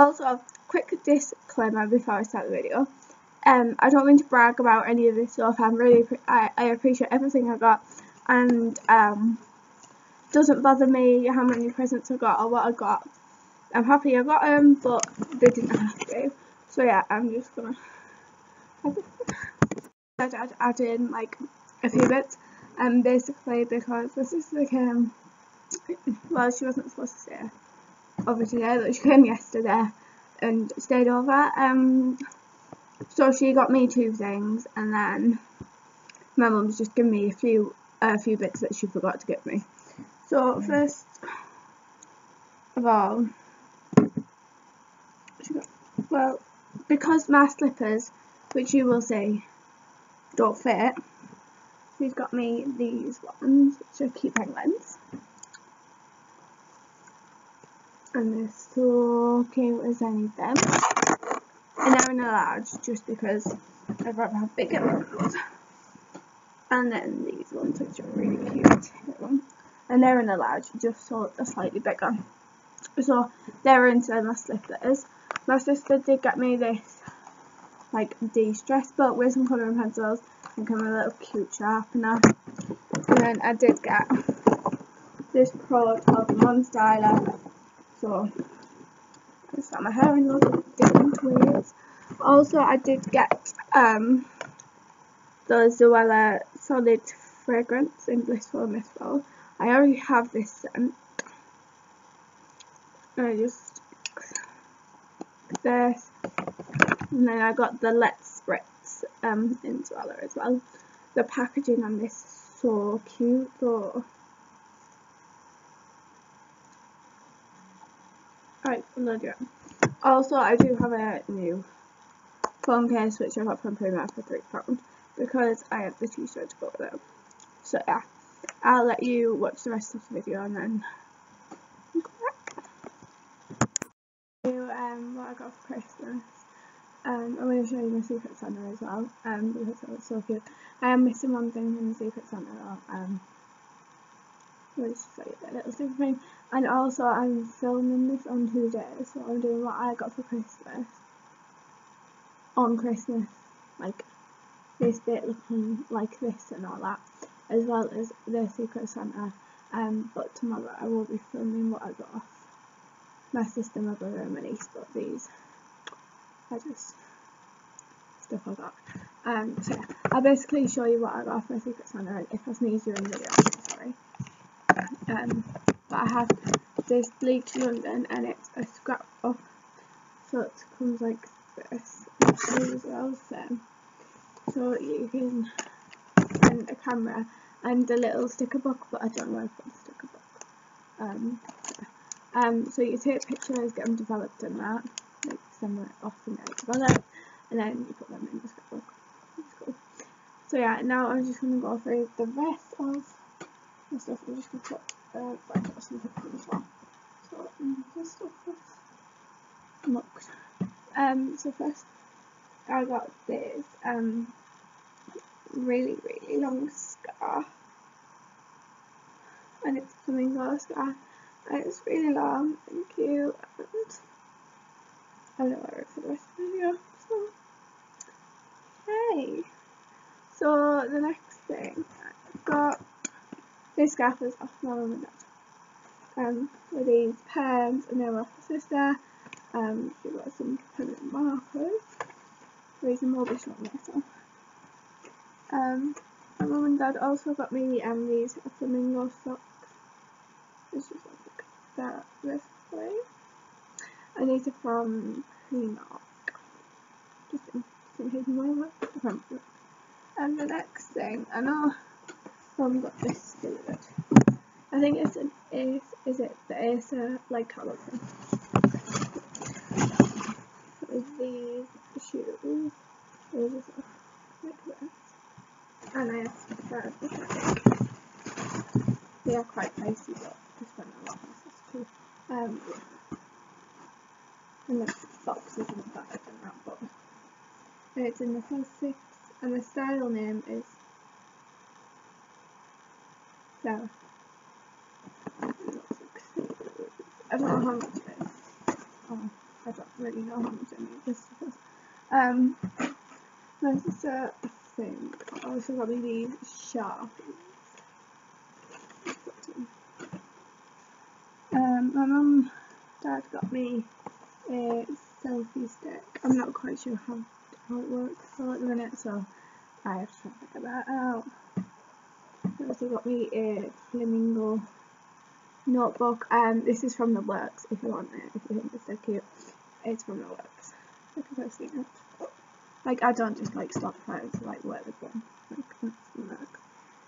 Also, quick disclaimer before I start the video. Um, I don't mean to brag about any of this stuff. I'm really, I, I appreciate everything I got, and um, doesn't bother me how many presents I got or what I got. I'm happy I got them, but they didn't have to. So yeah, I'm just gonna add, add, add in like a few bits, and um, basically because this is like um, well, she wasn't supposed to over today, but she came yesterday and stayed over. Um, so she got me two things, and then my mum's just given me a few a few bits that she forgot to give me. So mm. first of all, got, well, because my slippers, which you will see, don't fit, she's got me these ones, which are cute penguins. And this they're so cute as anything. And they're in a large, just because I'd rather have bigger ones. And then these ones, which are really cute. And they're in a large, just so they're slightly bigger. So they're inside my slippers. My sister did get me this like de-stress book with some colouring pencils and come a little cute sharpener. And then I did get this product called Monstyler. So I start my hair in lots of different ways. Also I did get um the Zoella solid fragrance in Blissful Mistful. I already have this scent. I just this and then I got the Let's Spritz um, in Zoella as well. The packaging on this is so cute though. Alright, another Also, I do have a new phone case which I got from Primark for £3 because I have the t-shirt to go with it. So yeah, I'll let you watch the rest of the video and then um, what I got for Christmas. Um, I'm going to show you my Secret Santa as well, um, because it was so cute. I am missing one thing from the Secret Santa though, um, let just show you that little super thing. And also I'm filming this on days, so I'm doing what I got for Christmas on Christmas, like this bit looking like this and all that, as well as the Secret Santa. Um, but tomorrow I will be filming what I got off my sister, my brother and my niece bought these. I just stuff I got. Um, so yeah, I'll basically show you what I got off my Secret Santa. and If I sneeze during the video. Um, but I have this Bleach London and it's a scrap off, so it comes like this as well. So, so you can send a camera and a little sticker book, but I don't know if it's a sticker book. Um, um, so you take pictures, get them developed in that, like send them off and get developed, and then you put them in the scrapbook. Cool. So yeah, now I'm just going to go through the rest of the stuff. I'm just going to put uh, back some pictures as well. So this stuff is looked. Um, so first I got this um really really long scarf, and it's a flamingo scarf it's really long and cute and I don't wear it for the rest of the video. So okay. So the next thing I've got this is off mum and dad. Um with these pens and they were off my sister. Um she got some permanent markers. Reasonable but not metal. Um my mum and dad also got me um these flamingo socks. It's just that this way. I need to from Primark. Just in, in case my from And the next thing, I know Got this delivered. I think it's an Ace, is it the Acer like colour thing? With these shoes. And I asked for they are quite pricey but I spent a lot on this. um, and the box is the that box. And it's in the size six, and the style name is I don't know how much it is. Oh, I don't really know how much I need this is. Um, my sister, I think, also got me these Sharpies. Um, my mum, dad got me a selfie stick. I'm not quite sure how, how it works so at the minute, so I have to try to figure that out. Also got me a flamingo notebook. Um, this is from the works if you want it, if you think it's so cute. It's from the works. I've seen it. Like, I don't just like stock photos to like work with them. Like, that's the works.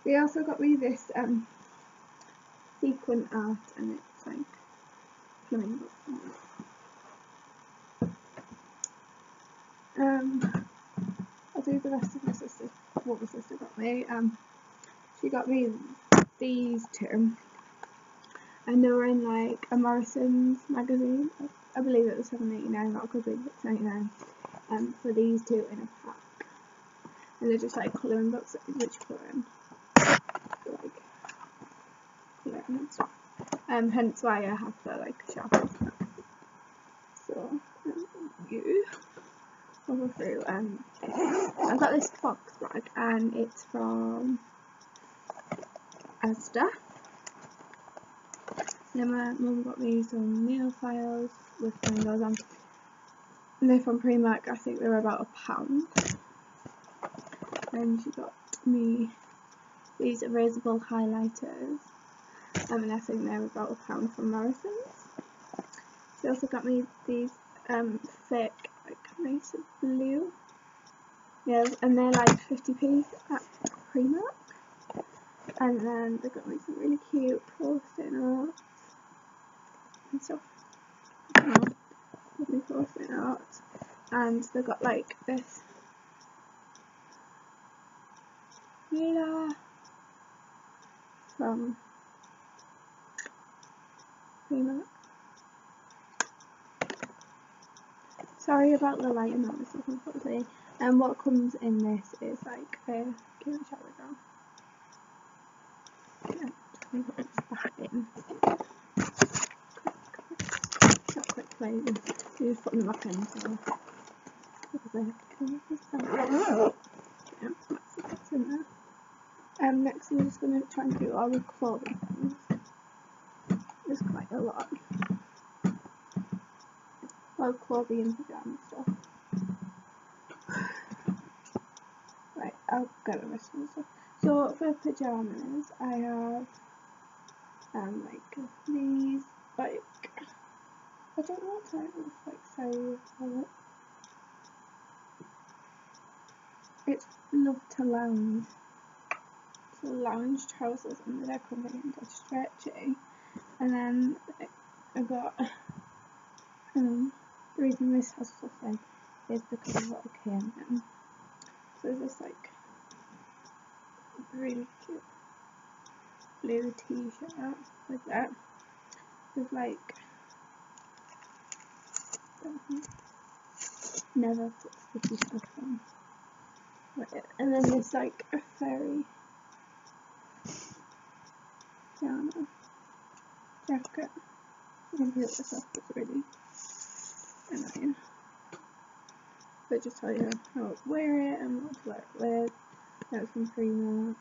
They also got me this um, sequin art and it's like flamingo. Um, I'll do the rest of my sister, what my sister got me. Um, she got me these two and they were in like a Morrison's magazine. I believe it was seven eighty nine, not a good ninety nine. Um, for these two in a pack, and they're just like colouring books which colouring, like colouring. Um, hence why I have the like sharp So you go through. Um, I got this box bag, and it's from Asda. Then my mum got me some nail files with fingers on. They're from Primark, I think they're about a pound. Then she got me these erasable highlighters. Um, and I think they're about a pound from Morrison's. She also got me these um, thick, like nice blue. Yeah, and they're like 50p at Primark. And then they've got me some really cute post-it notes and stuff. With me post-it. And they've got like this Mila from Primark. Sorry about the lighting on this, unfortunately. And what comes in this is like a give it a in. Um, next we're just going to try and do our clothing things. There's quite a lot. Well, clothing and pyjama stuff. Right, I'll get the rest of the. So for pyjamas, I have um like these like I don't know what type of like size. It's love to lounge. So lounge trousers and they're and stretchy. And then I got um the reason this has something is because of what I came in. So this like really cute. Blue t-shirt out like that. With like never put sticky stuff on. And then there's like a fairy Diana jacket. And the other stuff is really annoying. But just tell you how to wear it and what to wear it with that's from Primark.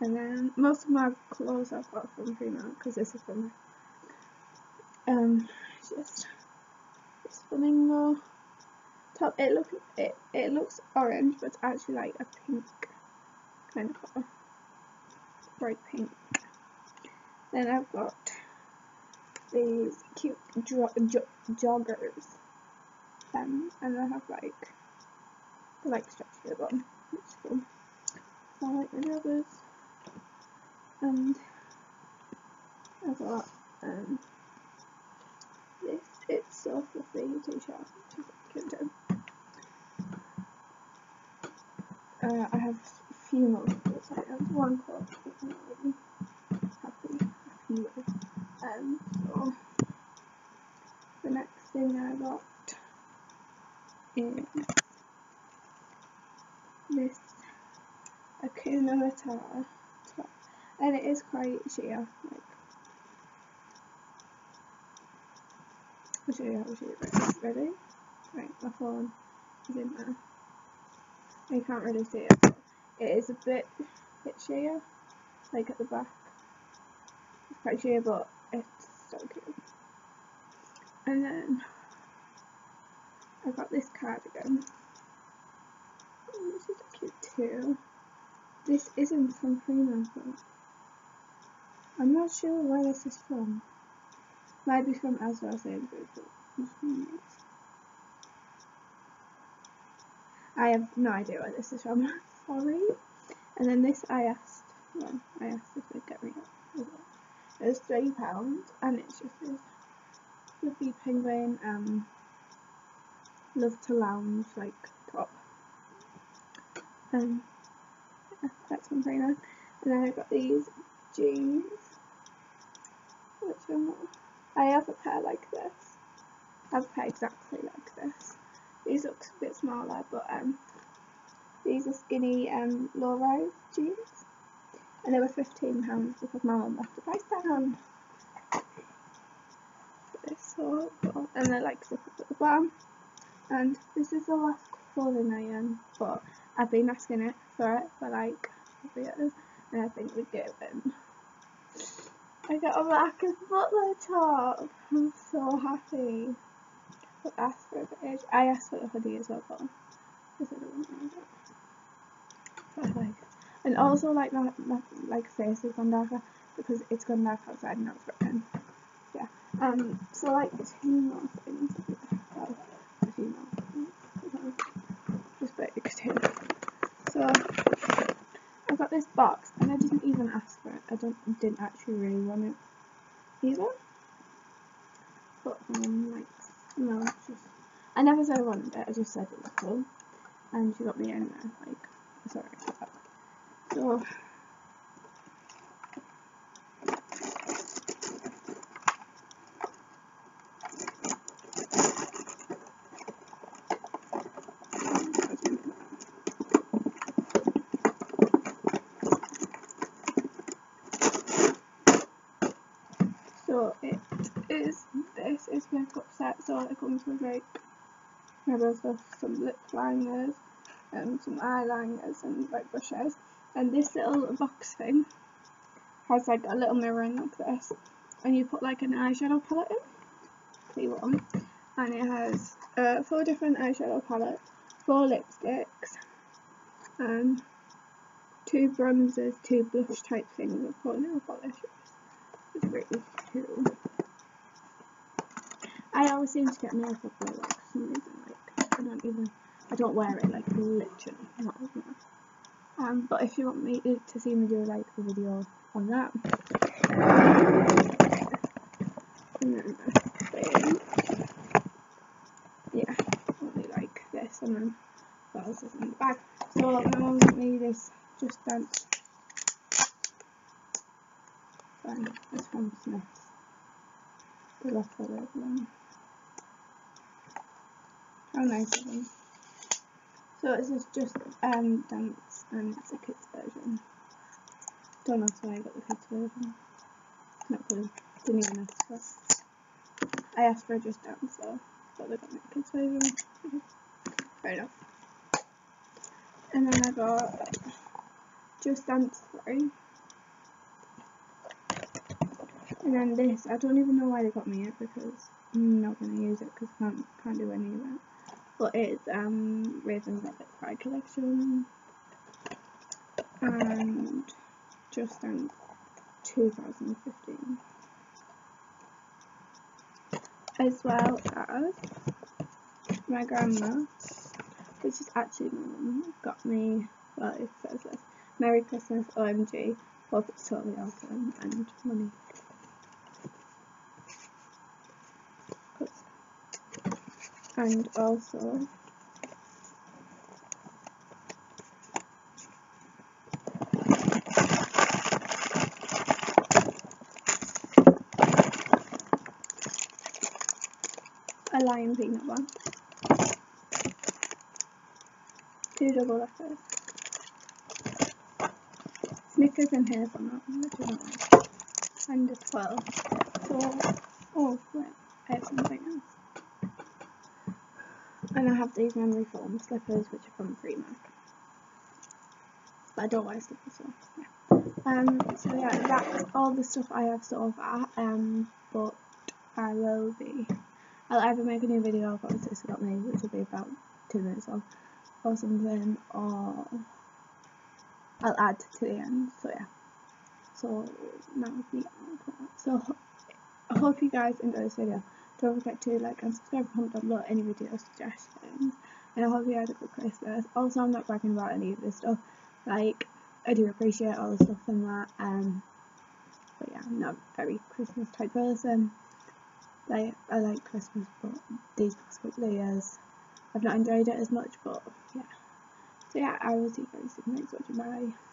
And then most of my clothes I've got from Primark because this is from um just this flamingo top. It look it it looks orange, but it's actually like a pink kind of colour, bright pink. Then I've got these cute jo jo joggers, um, and I have like like stretchy at the. It's cool. I like my joggers. And I've got um this it's so fluffy t-shirt which is uh, I have a few more clothes. I have one cloth that I'm really happy, happy with. Um, so the next thing I got is this Hakuna Matata top, and it is quite sheer, like I'll show you how it. Ready? Right, my phone is in there. You can't really see it, it is a bit, bit sheer, like at the back. It's quite sheer, but it's so cute. And then I got this cardigan. Oh, this is This isn't from but I'm not sure where this is from. Might be from Asda Sainsbury's, but I have no idea where this is from. Sorry. And then this I asked, well, I asked if they'd get me up. It was three pounds, and it's just this fluffy penguin, um, love to lounge like top. Um, that's from Prima. And then I've got these jeans, which not I have a pair like this. I have a pair exactly like this. These look a bit smaller, but um, these are skinny um, low-rise jeans. And they were £15 because my mum left the price down. This So, and they're like zip at the bottom. And this is the last clothing I am, but I've been asking it for it for like years, and I think we give him I got a Marcus Butler top. I'm so happy. I asked for it. I asked for the hoodie as well, but because I don't want like, and also like my, my like face has gone darker because it's gone dark outside and now it's written. Yeah. Um. So like two more things. Well, a few more. Just big too. So I got this box and I didn't even ask for it. I don't didn't actually really want it either. But um like no, just I never said I wanted it, I just said it was cool. And she got me in there, like sorry. So So it is this is makeup set so it comes with like some lip liners, and some eyeliners and like brushes. And this little box thing has like a little mirror in like this. And you put like an eyeshadow palette in. See one. And it has uh, four different eyeshadow palettes, four lipsticks, and two bronzers, two blush type things, and four nail. It's really cool. I always seem to get like that for some reason. Like I don't even I don't wear it like literally. Not Um, but if you want me to see me do like a video on that, yeah, only like this, and then what else is in the bag? So my mum got me this Just Dance. Fine, this from Smith's. The leftover one. How nice of them. So this is just um, dance and it's a kids version. Don't ask why I got the kids version. Not clue. Didn't even ask for I asked for just dance so but they got me the kids version. Fair enough. And then I got just dance 3. And then this, I don't even know why they got me it because I'm not going to use it because I can't, can't do any of it but it's um Raven Velvet Pride collection. And just in 2015 as well as my grandma which is actually my mum got me well it says this Merry Christmas OMG hope it's totally awesome and money and also uh, a lime peanut one. Two double letters. Snickers and hazelnut, which is nice. And a 12. So, oh, wait, I have something else. And I have these memory foam slippers which are from Freeman. But I don't wear slippers so yeah. Um so yeah that's all the stuff I have so far. Um but I will be I'll either make a new video about what this about me which will be about two minutes long or something or I'll add to the end so yeah so that now the so I hope you guys enjoy this video don't forget to like and subscribe comment down below any video suggestions. And I hope you had a good Christmas. Also I'm not bragging about any of this stuff. Like I do appreciate all the stuff in that um but yeah I'm not a very Christmas type person. Like I like Christmas but these past couple of years I've not enjoyed it as much but yeah. So yeah I will see you guys in the next one. Bye